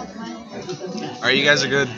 Alright, you guys are good.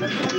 This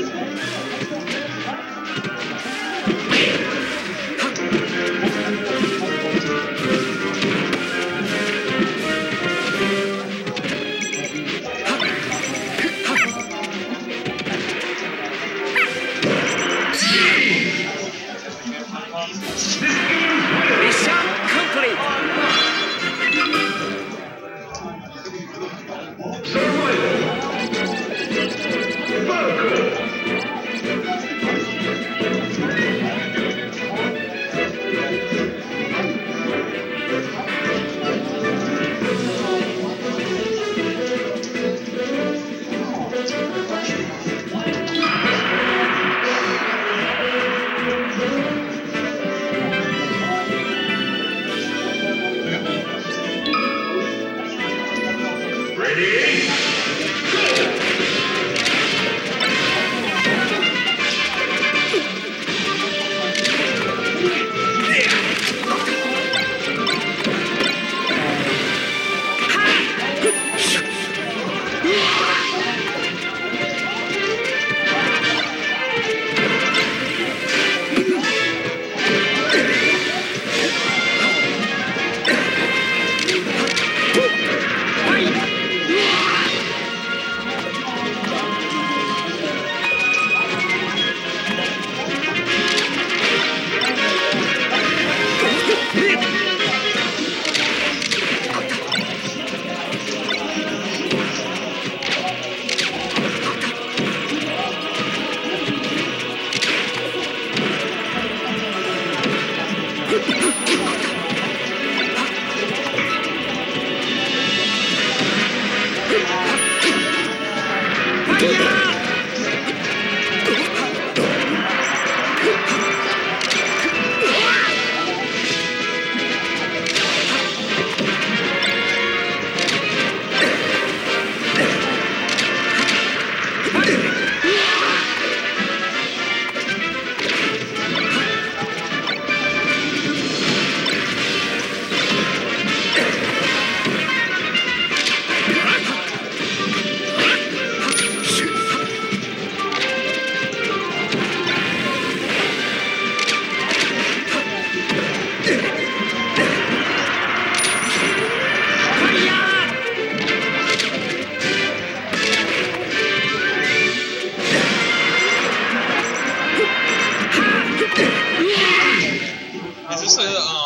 also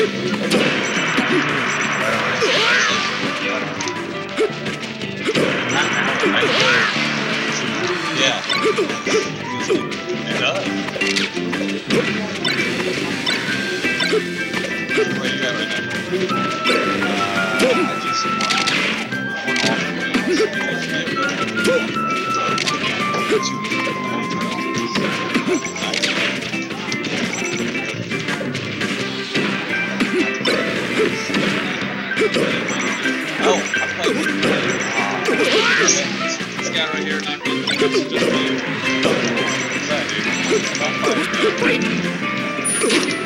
Where you at right now? Uh, I just one this guy right here it's just me. What's that, dude?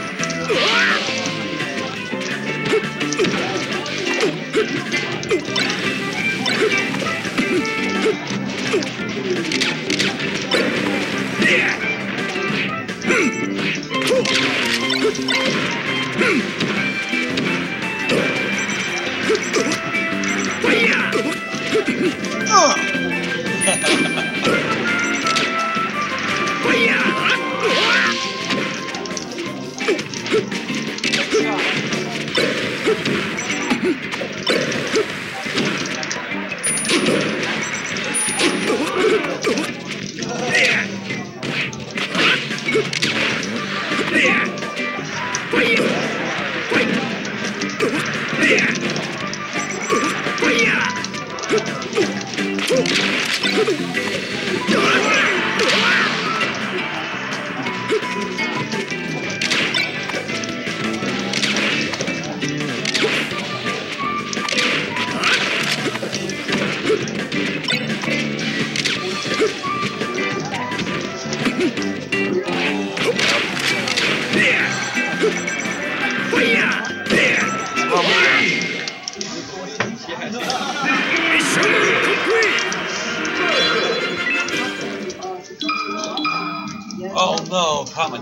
No, come.